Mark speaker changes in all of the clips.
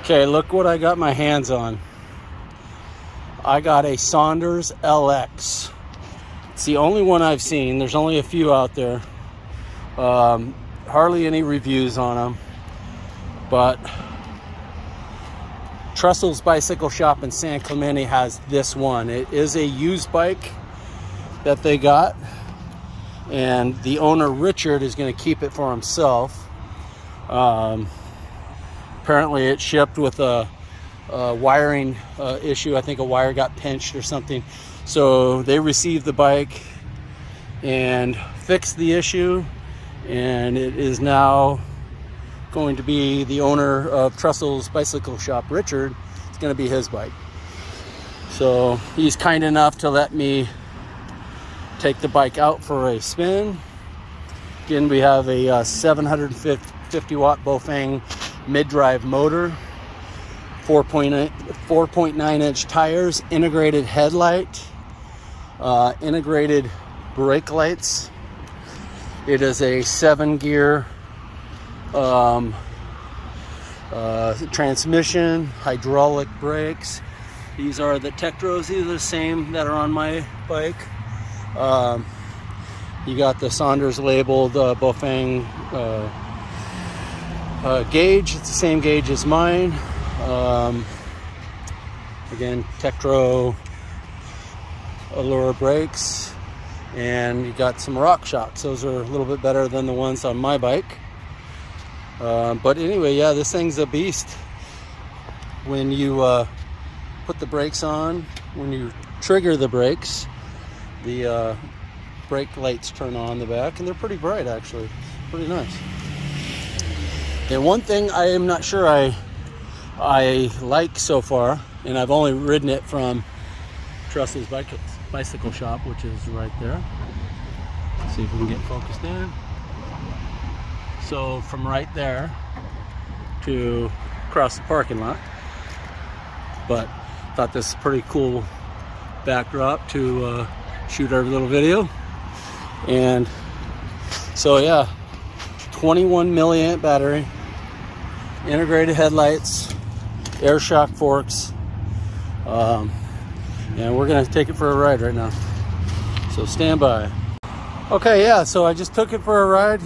Speaker 1: Okay, look what I got my hands on. I got a Sondors LX. It's the only one I've seen. There's only a few out there. Um, hardly any reviews on them. But Trestles Bicycle Shop in San Clemente has this one. It is a used bike that they got. And the owner, Richard, is going to keep it for himself. Um, apparently it shipped with a, a wiring uh, issue. I think a wire got pinched or something. So they received the bike and fixed the issue. And it is now going to be the owner of Trestles Bicycle Shop, Richard. It's going to be his bike. So he's kind enough to let me take the bike out for a spin. Again, we have a uh, 750 watt Bafang mid-drive motor, 4.9 inch tires, integrated headlight, uh, integrated brake lights. It is a seven gear um, uh, transmission, hydraulic brakes. These are the Tektros. These are the same that are on my bike. Um, you got the Sondors labeled uh, Bafang uh, uh, gauge. It's the same gauge as mine. Um, again, Tektro Allura brakes. And you got some RockShox. Those are a little bit better than the ones on my bike. Uh, but anyway, yeah, this thing's a beast. When you uh, put the brakes on, when you trigger the brakes, the uh, brake lights turn on the back and they're pretty bright actually pretty nice and one thing I am not sure I I like so far and I've only ridden it from Trestles bicycle shop which is right there. Let's see if we can get focused in. So from right there to across the parking lot. But thought this is pretty cool backdrop to uh, shoot our little video. And so yeah, 21 milliamp battery, integrated headlights, air shock forks. Um, and we're gonna take it for a ride right now. So stand by. Okay, yeah, so I just took it for a ride.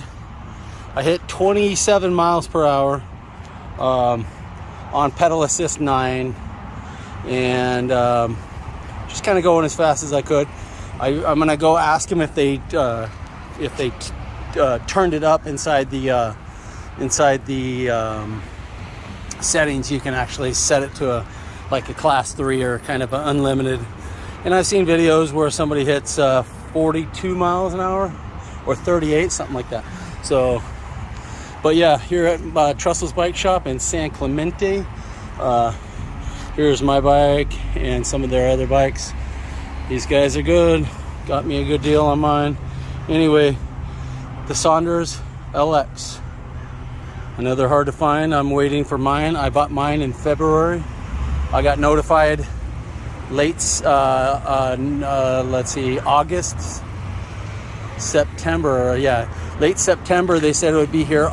Speaker 1: I hit 27 miles per hour um, on pedal assist nine and um, just kind of going as fast as I could. I, am gonna go ask him if they uh, if they uh, turned it up inside the uh, inside the um, settings. You can actually set it to a like a class three or kind of an unlimited. And I've seen videos where somebody hits uh, 42 miles an hour or 38, something like that. So, but yeah, here at uh, Bike Shop in San Clemente. Uh, here's my bike and some of their other bikes. These guys are good. Got me a good deal on mine. Anyway, the Sondors LX. Another hard to find. I'm waiting for mine. I bought mine in February. I got notified late, uh, uh, uh, let's see, August, September. Yeah, late September. They said it would be here uh,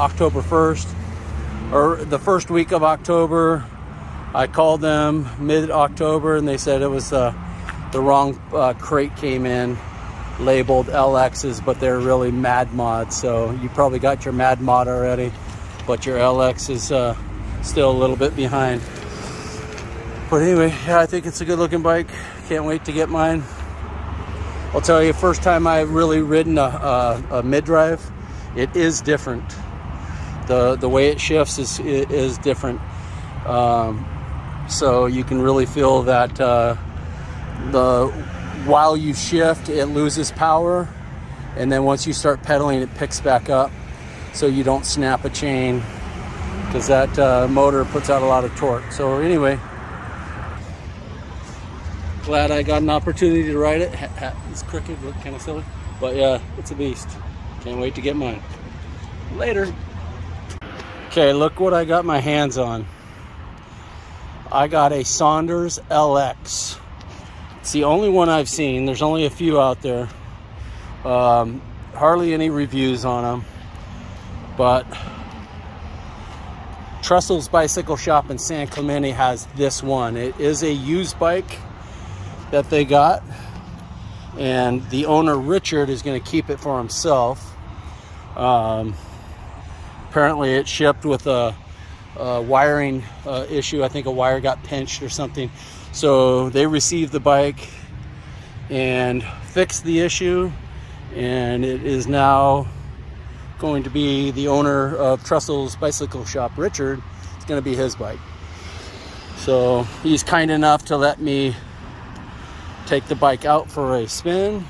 Speaker 1: October 1st or the first week of October. I called them mid October and they said it was uh, the wrong uh, crate came in labeled LXs, but they're really Mad Mod. So you probably got your Mad Mod already, but your LX is uh, still a little bit behind. But anyway, yeah, I think it's a good looking bike. Can't wait to get mine. I'll tell you, first time I've really ridden a, a, a mid-drive, it is different. The the way it shifts is is different. Um, so you can really feel that uh, the while you shift it loses power and then once you start pedaling it picks back up so you don't snap a chain because that uh, motor puts out a lot of torque. So anyway glad I got an opportunity to ride it. It's crooked look kind of silly but yeah it's a beast. Can't wait to get mine. Later. Okay look what I got my hands on. I got a Sondors LX the only one I've seen. There's only a few out there. Um, hardly any reviews on them. But Trestles Bicycle Shop in San Clemente has this one. It is a used bike that they got and the owner Richard is going to keep it for himself. Um, apparently it shipped with a, a wiring uh, issue. I think a wire got pinched or something. So they received the bike and fixed the issue and it is now going to be the owner of Trestles Bicycle Shop, Richard. It's going to be his bike. So he's kind enough to let me take the bike out for a spin.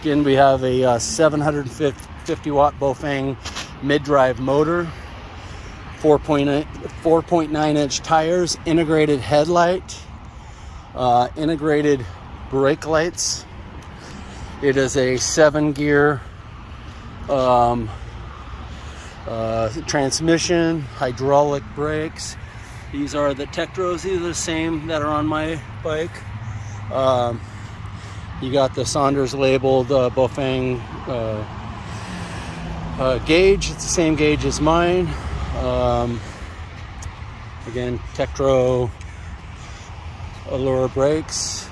Speaker 1: Again, we have a uh, 750 watt Bafang mid-drive motor, 4.9 inch tires, integrated headlight, uh, integrated brake lights. It is a seven gear um, uh, transmission, hydraulic brakes. These are the Tektros. These are the same that are on my bike. Um, you got the Sondors labeled uh, Bafang uh, uh, gauge. It's the same gauge as mine. Um, again, Tektro Allure brakes.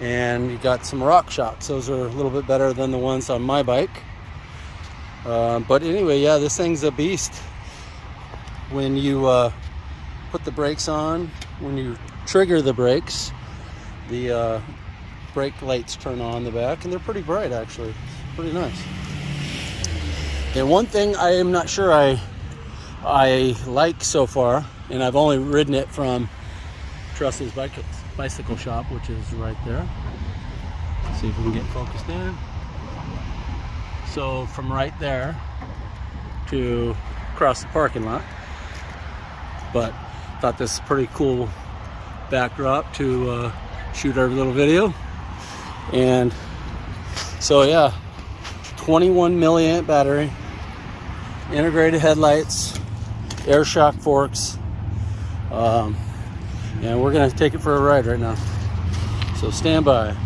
Speaker 1: And you got some RockShox. Those are a little bit better than the ones on my bike. Um, but anyway, yeah, this thing's a beast. When you uh, put the brakes on, when you trigger the brakes, the uh, brake lights turn on the back and they're pretty bright actually pretty nice and one thing I am not sure I I like so far and I've only ridden it from Trestles bicycle shop which is right there. Let's see if we can get focused in. So from right there to across the parking lot. But thought this is pretty cool backdrop to uh, shoot our little video. And so yeah, 21 milliamp battery, integrated headlights, air shock forks. Um, and we're gonna take it for a ride right now. So stand by.